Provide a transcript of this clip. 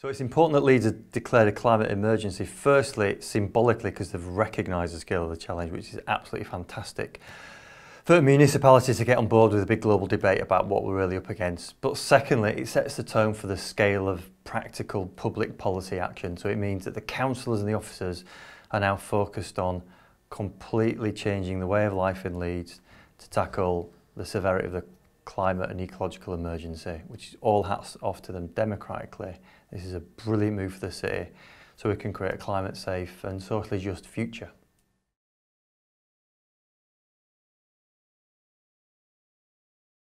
So it's important that Leeds have declared a climate emergency, firstly, symbolically, because they've recognised the scale of the challenge, which is absolutely fantastic. For municipalities to get on board with a big global debate about what we're really up against. But secondly, it sets the tone for the scale of practical public policy action. So it means that the councillors and the officers are now focused on completely changing the way of life in Leeds to tackle the severity of the climate and ecological emergency, which is all hats off to them democratically. This is a brilliant move for the city so we can create a climate safe and socially just future.